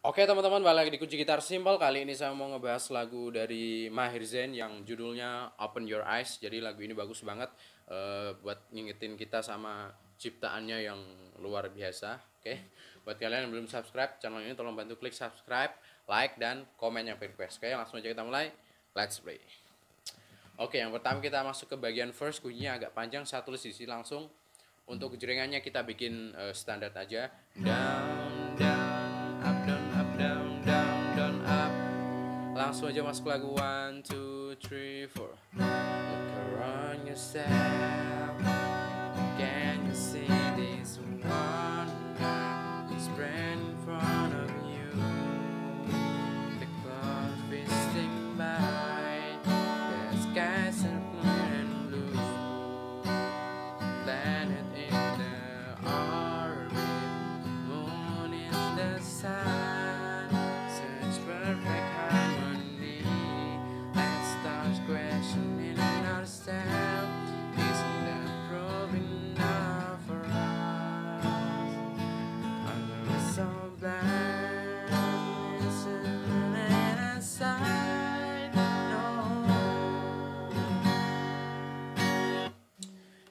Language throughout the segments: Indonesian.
Oke teman-teman, balik lagi di Kunci Gitar Simple Kali ini saya mau ngebahas lagu dari Mahir Zain yang judulnya Open Your Eyes. Jadi lagu ini bagus banget uh, buat ngingetin kita sama ciptaannya yang luar biasa. Oke, buat kalian yang belum subscribe channel ini tolong bantu klik subscribe, like, dan komen yang request. Oke, langsung aja kita mulai, let's play. Oke, yang pertama kita masuk ke bagian first. Kunyinya agak panjang, saya tulis langsung. Untuk kejeringannya kita bikin uh, standar aja. Down, langsung aja masuk lagu one two three four. Look around yourself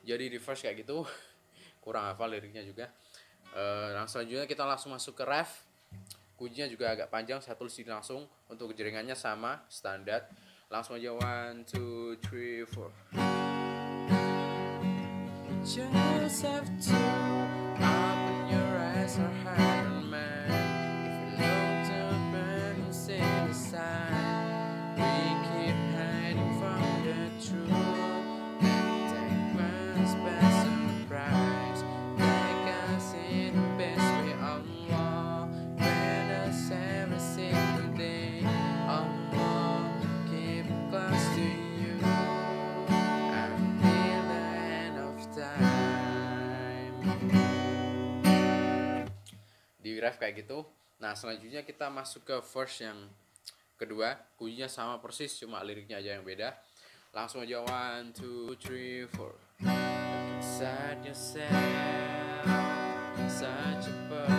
jadi reverse kayak gitu. Kurang hafal liriknya juga. E, langsung selanjutnya kita langsung masuk ke ref. Kuncinya juga agak panjang saya tulis langsung untuk jaringannya sama standar. Langsung aja one two three four. Just have to open your eyes or ref kayak gitu. Nah selanjutnya kita masuk ke verse yang kedua. Kuncinya sama persis cuma liriknya aja yang beda. Langsung aja one two three four. Inside yourself such a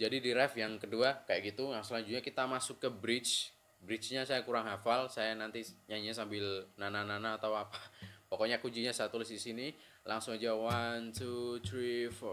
Jadi di ref yang kedua kayak gitu. Yang selanjutnya kita masuk ke bridge. Bridge-nya saya kurang hafal. Saya nanti nyanyinya sambil nana-nana atau apa. Pokoknya kuncinya saya tulis di sini. Langsung aja one, two, three, four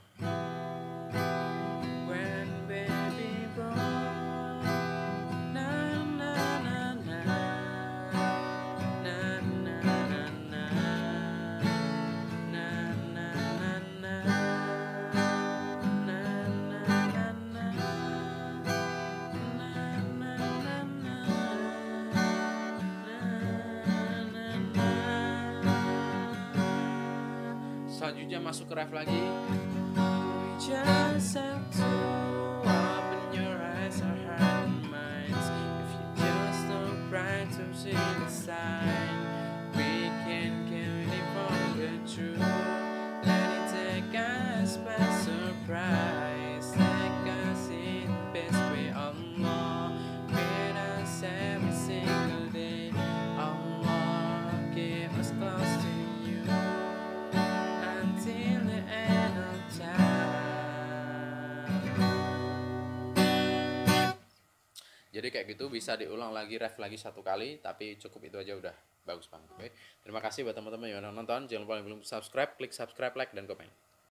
Selanjutnya masuk ke ref lagi. Just jadi kayak gitu bisa diulang lagi ref lagi satu kali tapi cukup itu aja udah. Bagus banget. Oke. Terima kasih buat teman-teman yang udah nonton. Jangan lupa yang belum subscribe klik subscribe like dan komen